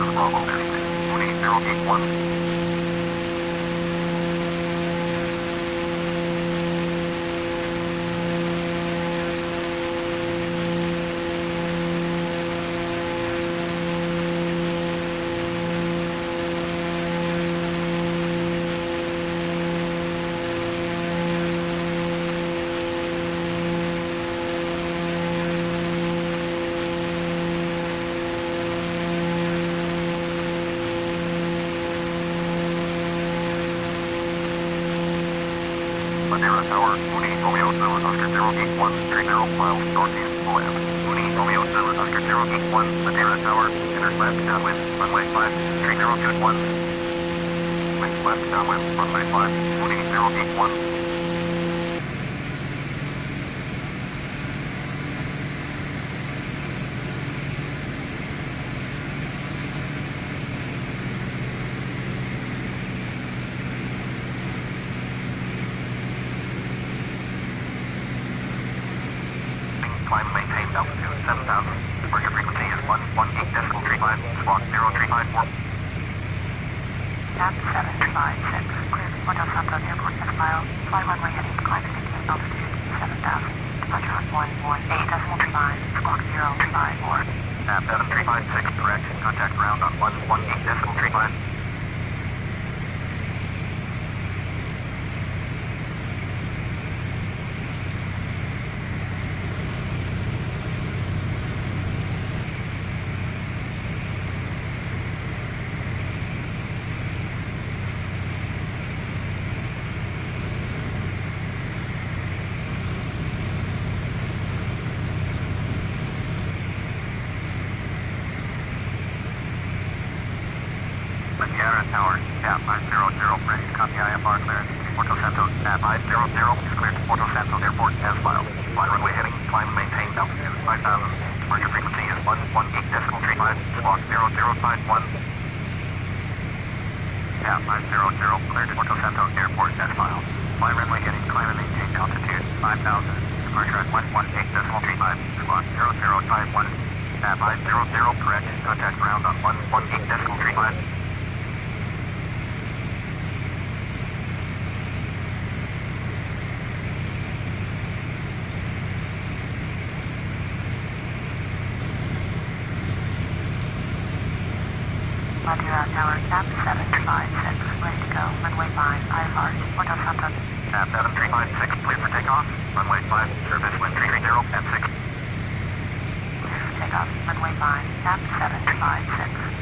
Chicago, Illinois, 28081. miles northeast of Moab. Mooney, Romeo, Sun, Oscar, zero, eight, one, Sierra Tower, enters left, downwind, runway 5, three, zero, good, one. Make left, downwind, runway 5, Mooney, zero, eight, one. Cap 7356, correct. Contact ground on 118.35. takeoff, runway 5, service wind 330 at 6. Takeoff, runway 5, at 756.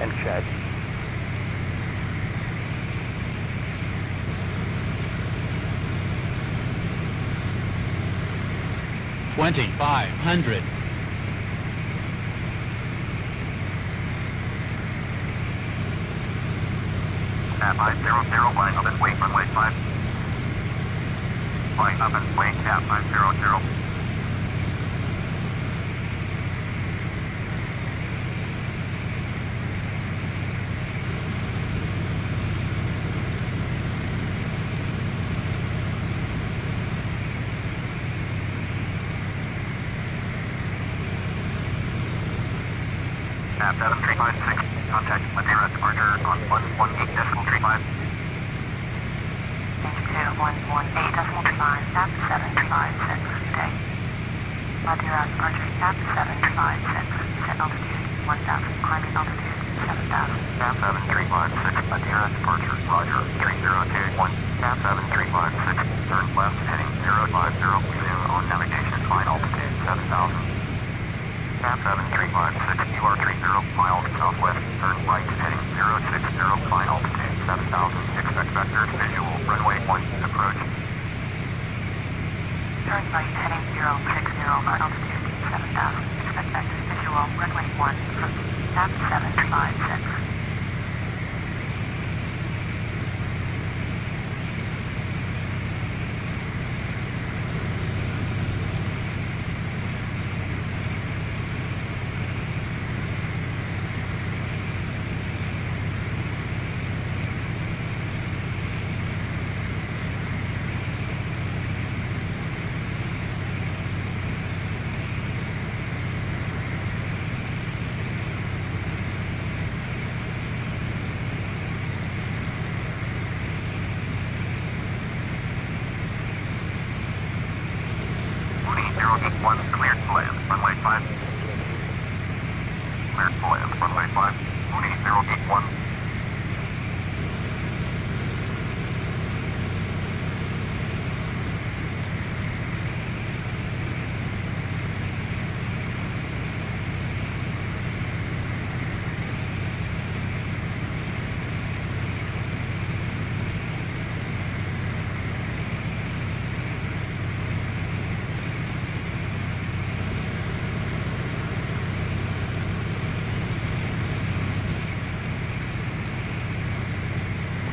and check. Twenty-five hundred. Standby zero zero wide up and wait runway five. Wide up and wait cap five zero zero. 060, final, 7000 expect vector visual, runway 1, approach. Turn right heading 060, final, 7,000, expect vector visual, runway 1, approach, 7556.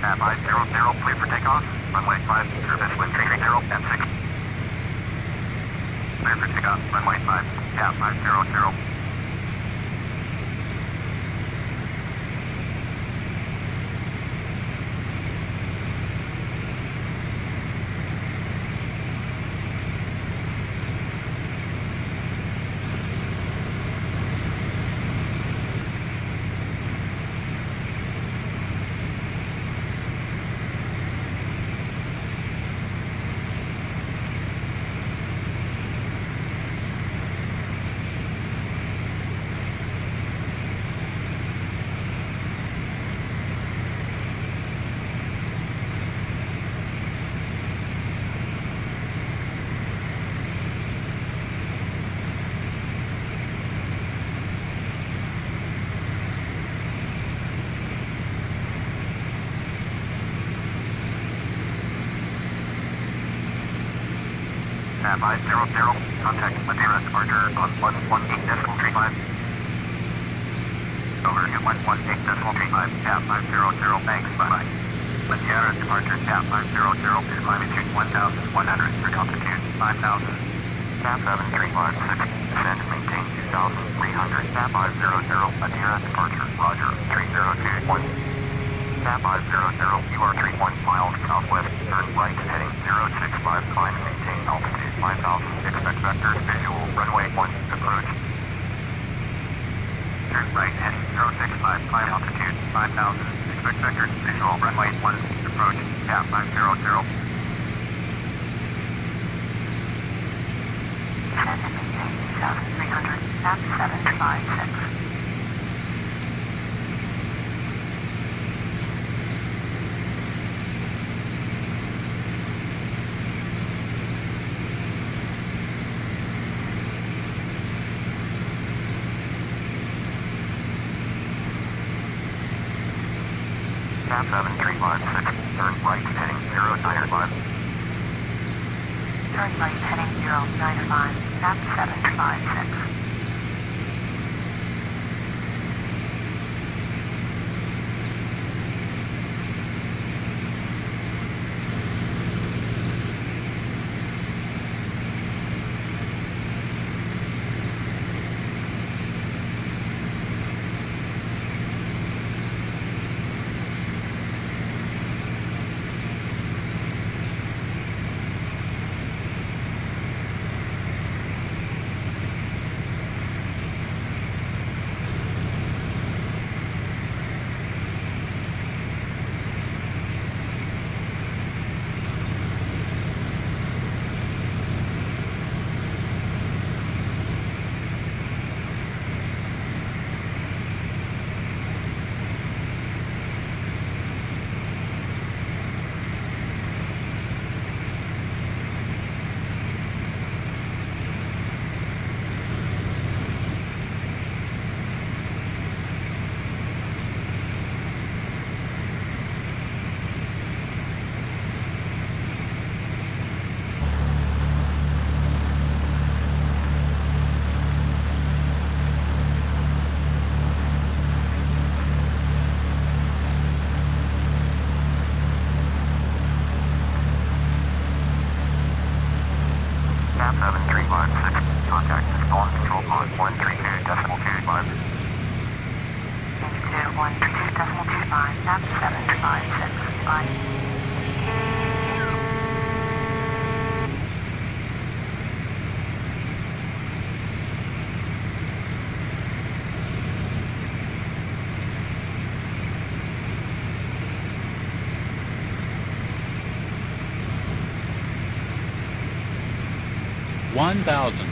Cap 500, clear for takeoff. Runway 5, service wind 330 and 6. Clear for takeoff, runway 5, cap 500. Cap 500, contact Madeira departure on 118 decimal 35. Over to 118 decimal 35, cap 500, thanks, bye-bye. Madeira departure, cap 500, is climbing to 1,100 for altitude 5,000. Cap 7356, descend maintain 2,300, cap 500, Madeira departure, roger, 3021. Cap 500, you are 31 miles southwest, turn right heading 065, climb maintain altitude 5000, expect vectors visual, runway 1, approach. Turn right heading 065, climb altitude 5000, expect vectors visual, runway 1, approach, cap 500. Descend and maintain two thousand three hundred, cap seven five six. 1,000.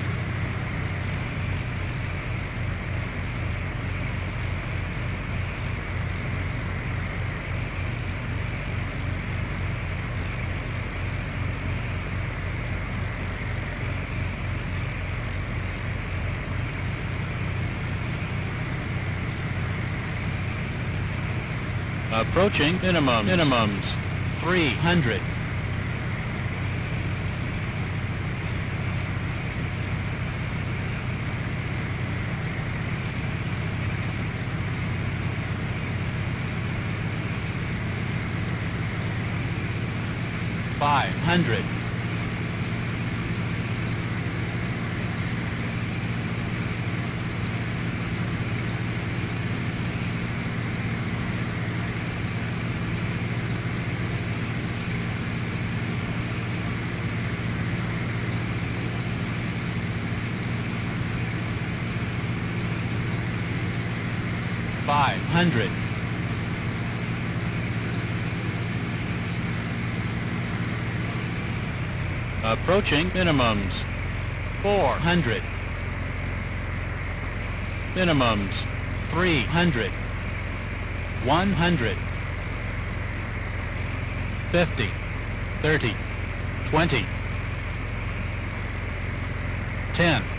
Approaching minimum minimums 300. 100. approaching minimums. 400. Minimums. 300. 100. 50. 30. 20. 10.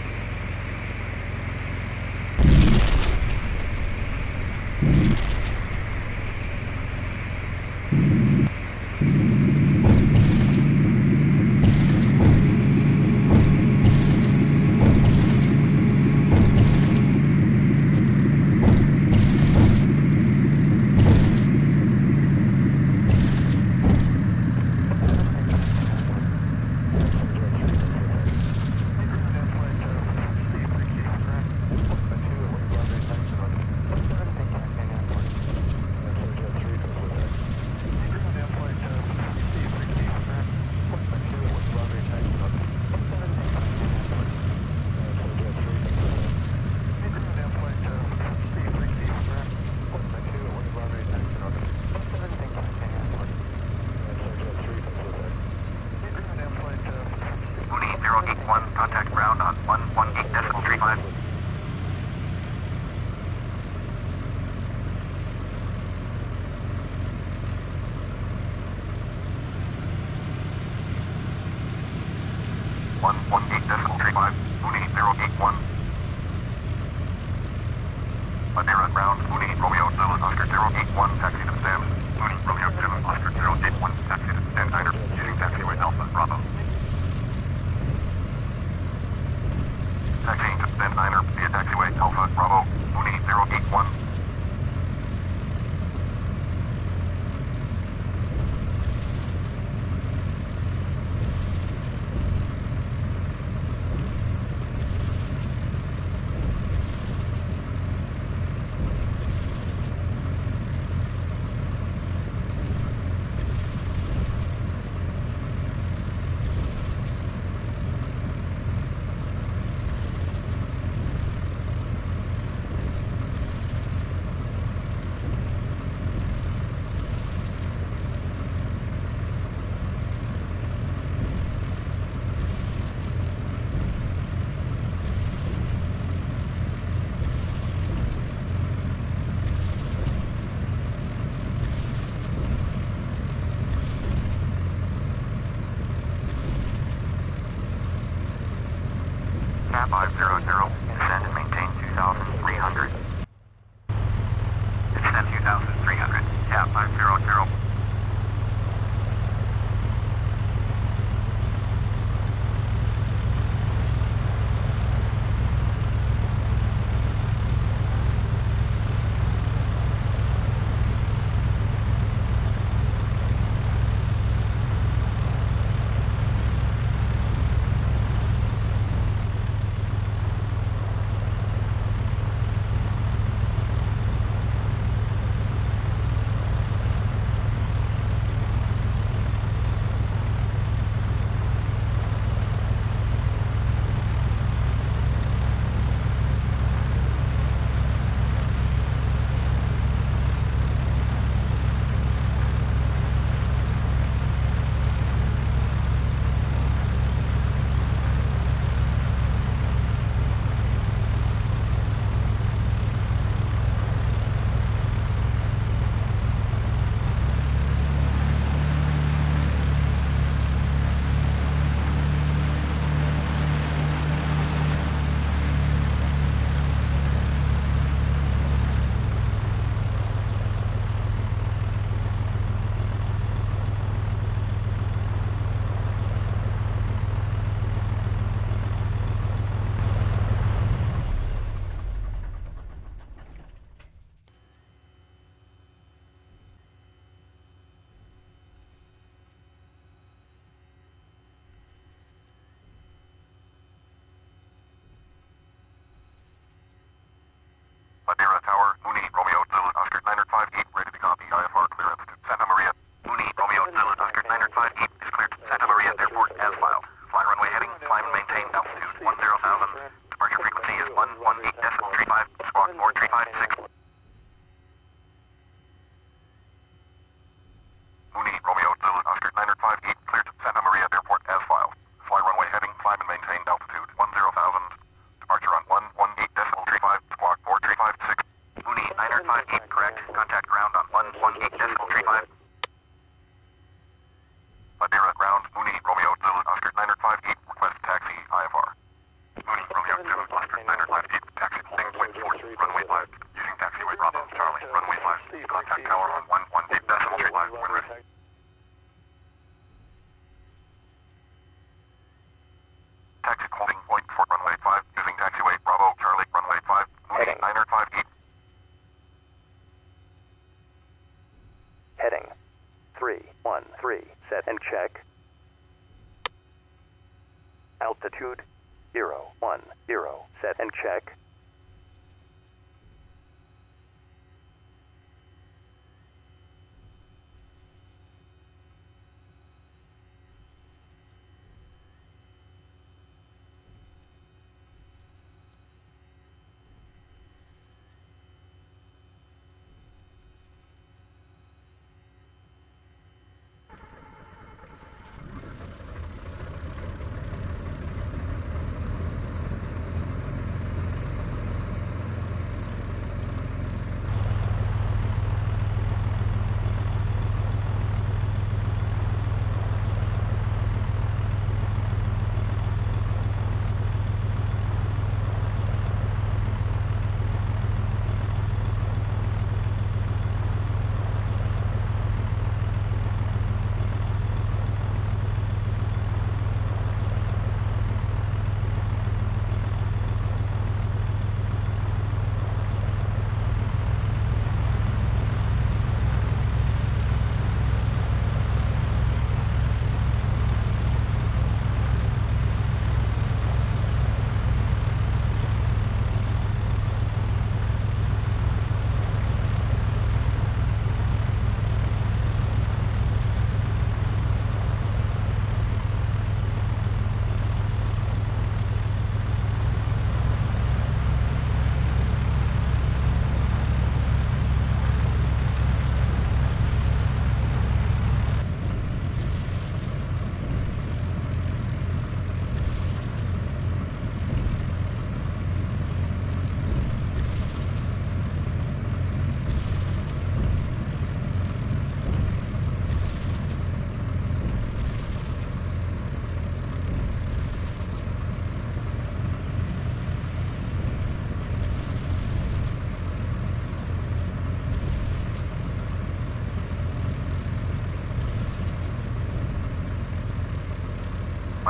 one taxi.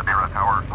Madeira Tower,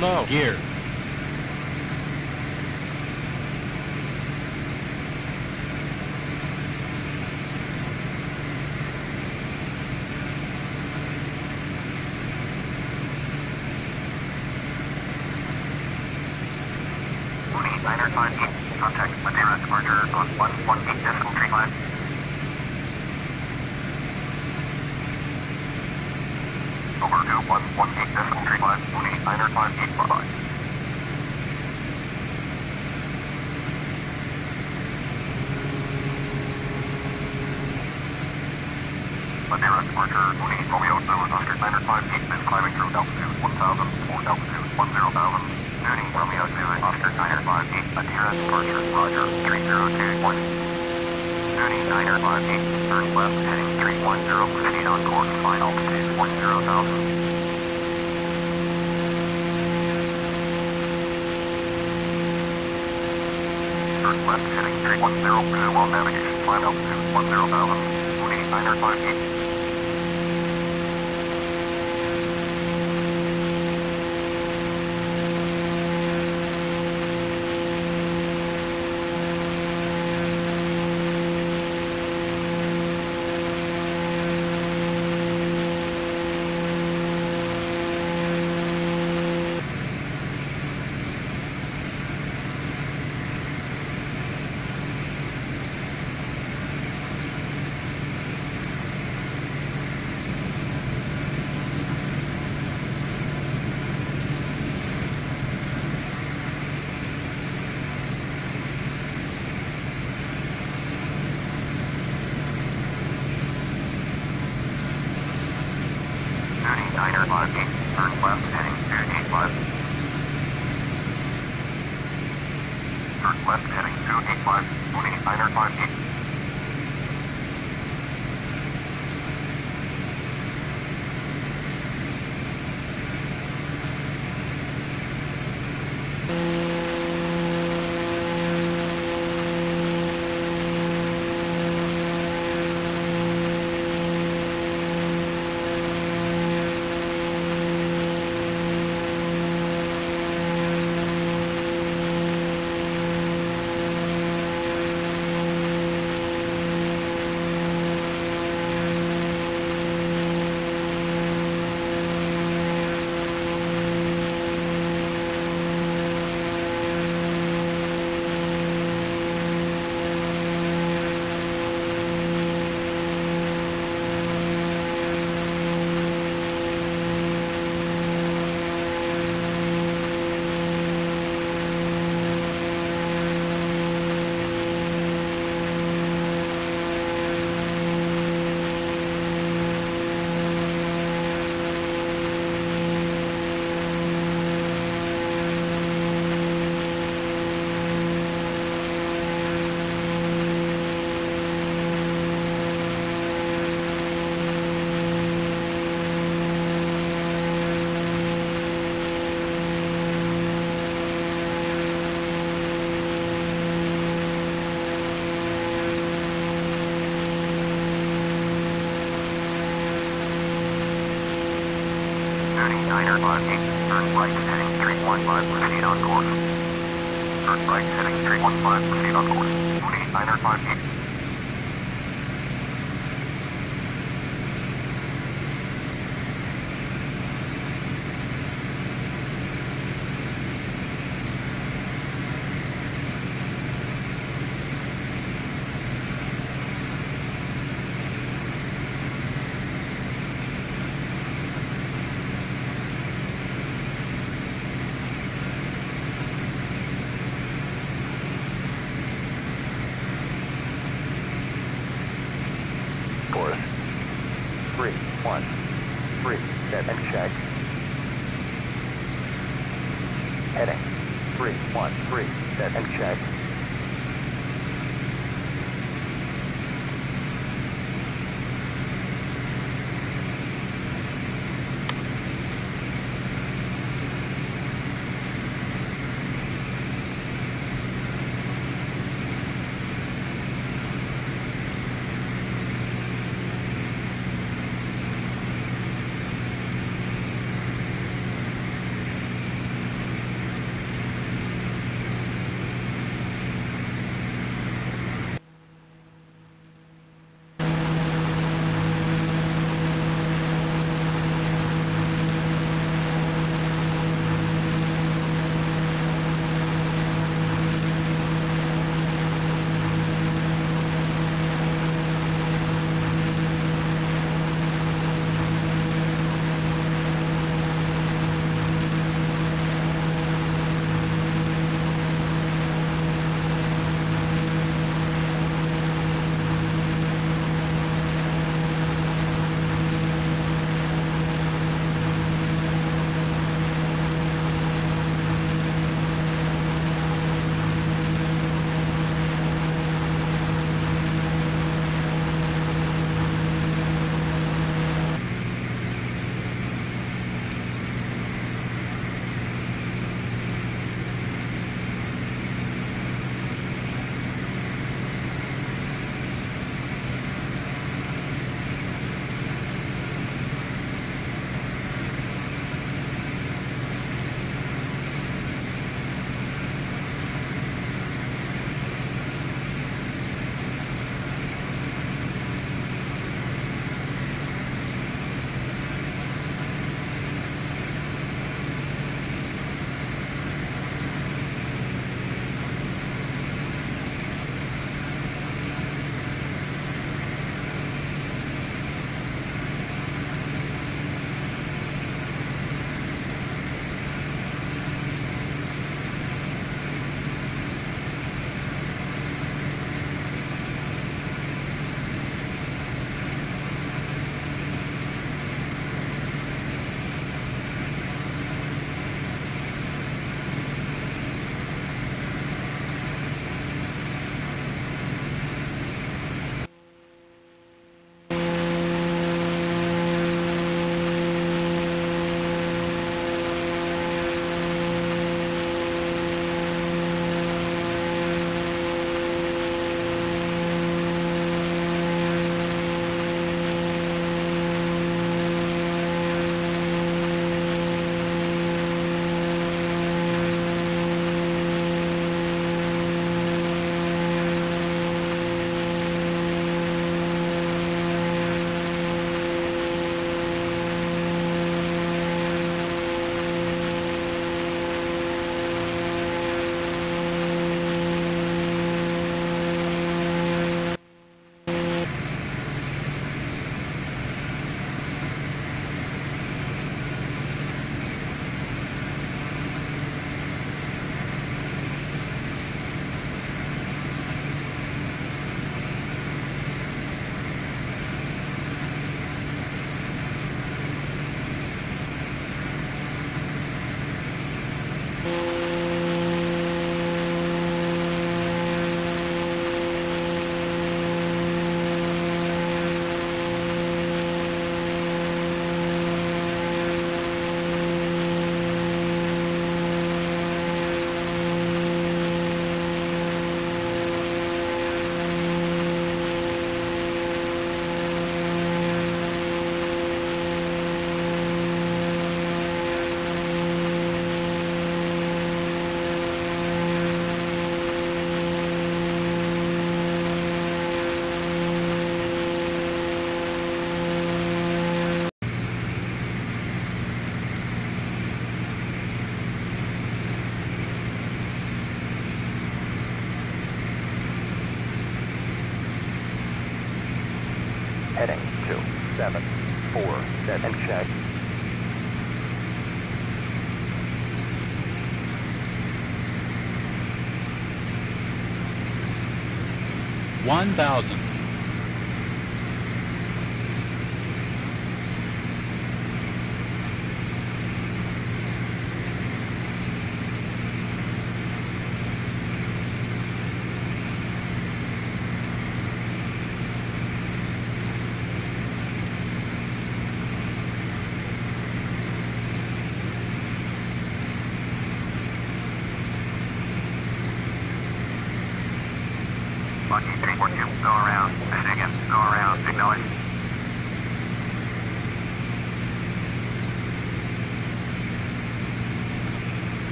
low. Gear. Mooney, Niner 5 East. Contact Madeira departure on 118 decimal 35. Over to 118 decimal 35. Mooney, Niner 5 East. Bye-bye. Madeira departure, Mooney, Romeo Zulu, Oscar Niner 5 East is climbing through altitude 1000, for altitude 10,000. Mooney, Romeo Zulu, Oscar Niner 5 East, Madeira departure, Roger, 3021. Mooney, Niner 5 East, turn left, heading 310, proceed on course, fine altitude 10,000. Turn left, heading 310, resume on navigation, climb altitude 10,000. Mooney, Niner 5 East. clear 5 8, turn right heading 315, proceed on course. Turn right heading 315, proceed on course. 28, 9 5 8.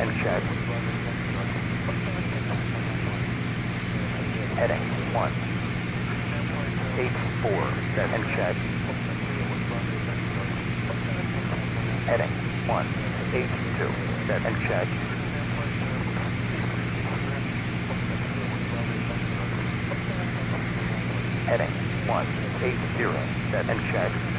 and check. Heading 1. 8 4 and check. Heading 1. 8 2 and check. Heading 1. 8 0 and check.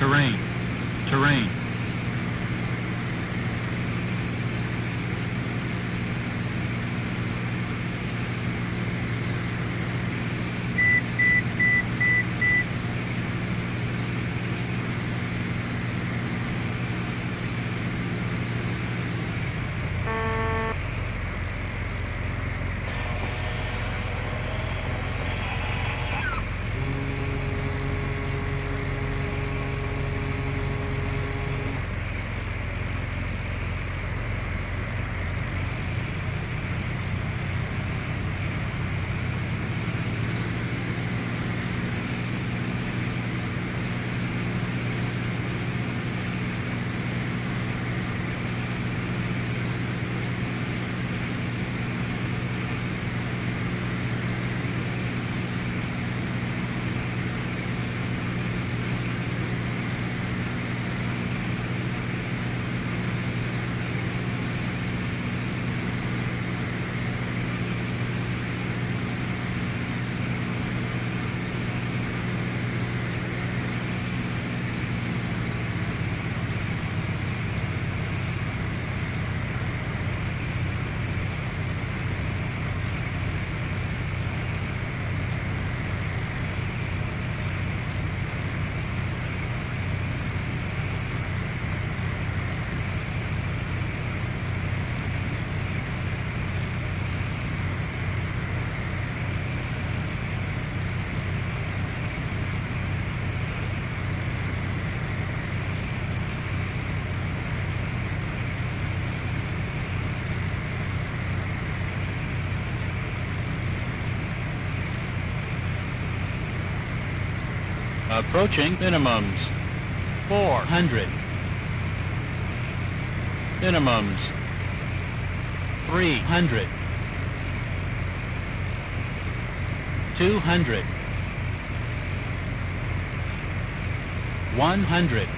terrain, terrain. Approaching minimums. 400. Minimums. 300. 200. 100.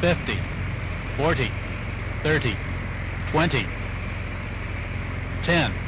50. 40. 30. 20. 10.